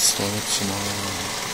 ストレッチします